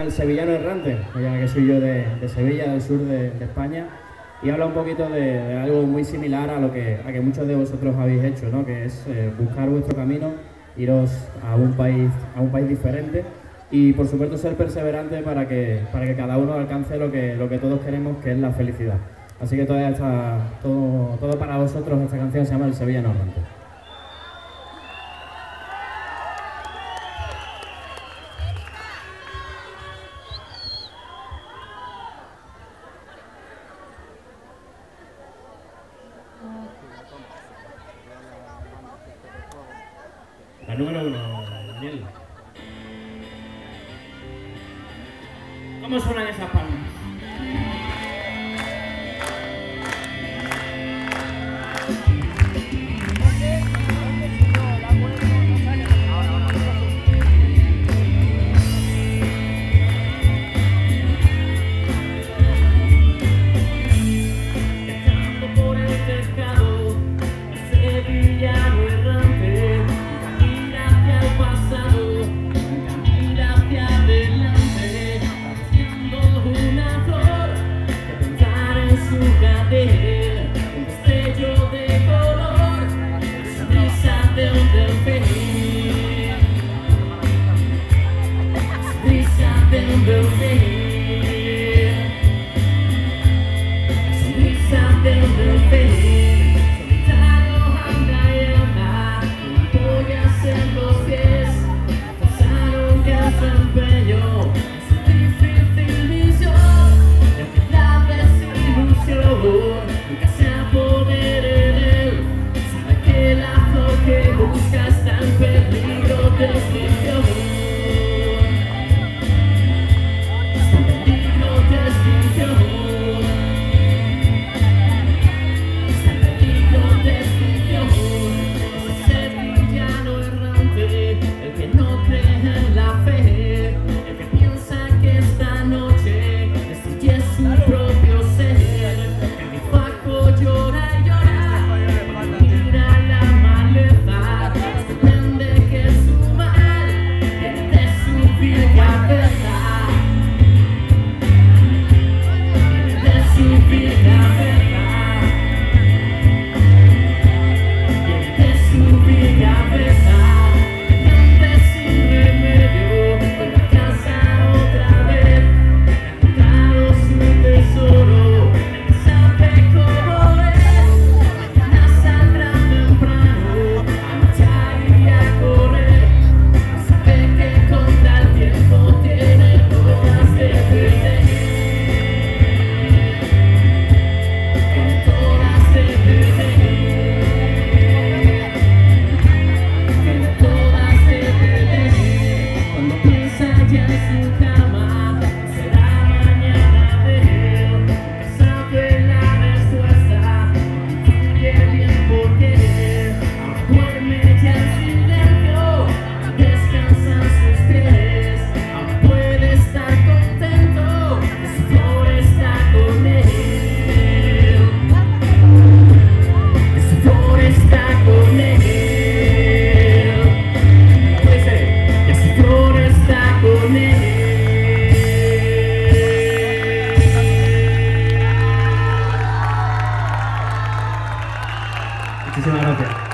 El sevillano errante, ya que soy yo de, Sevilla, del sur de, España, y habla un poquito de, algo muy similar a lo que, a que muchos de vosotros habéis hecho, ¿no? que es eh, buscar vuestro camino, iros a un país, a un país diferente y por supuesto ser perseverante para que, para que cada uno alcance lo que, lo que todos queremos, que es la felicidad. Así que todo para vosotros, esta canción se llama El Sevillano Errante. La número uno, Daniel. ¿Cómo suenan esas palmas? Yes, you thing. Thank you. 你先拿照片